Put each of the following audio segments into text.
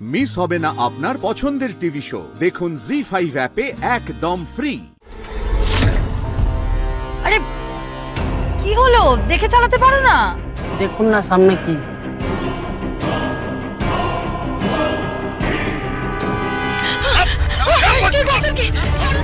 Miss হবে না আপনার পছন্দের টিভি শো দেখুন জি ফাইভ অ্যাপে একদম ফ্রি আরে কি হলো দেখে চালাতে পারো না দেখুন না সামনে কি দিদি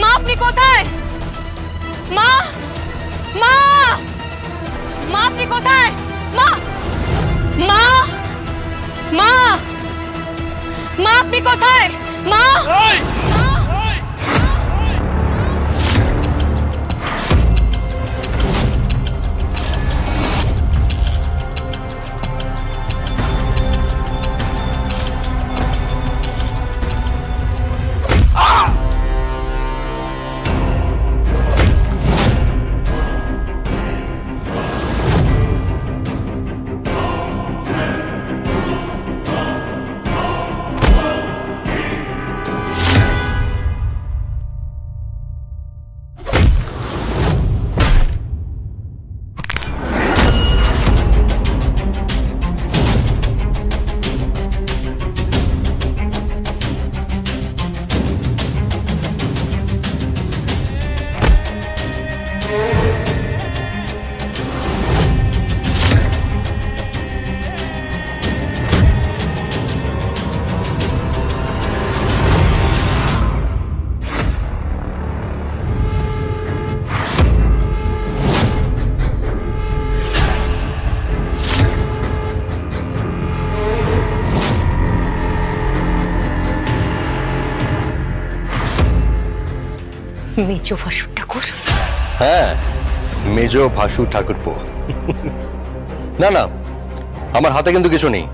মা আপনি কোথায় মা মা মা আপনি কোথায় মা মা মা মা আপনি কোথায় মা মেজো ভাসুর ঠাকুর। হ্যাঁ মেজো ভাসু ঠাকুরপো। না না আমার হাতে কিন্তু কিছু নেই।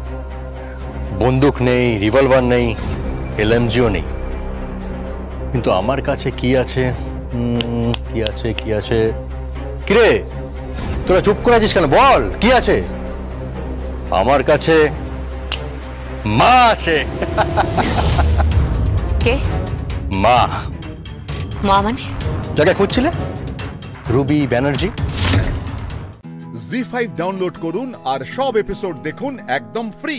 বন্দুক নেই রিভলভার নেই এলএমজিও নেই। কিন্তু আমার কাছে কি আছে? কি আছে কি আছে? কিরে তোরা চুপ করে আছিস কেন? বল কি আছে? আমার কাছে মা আছে। কে? মা। মা মানে যাকে খুঁজছিলে? রুবি ব্যানার্জি জি ফাইভ ডাউনলোড করুন আর সব এপিসোড দেখুন একদম ফ্রি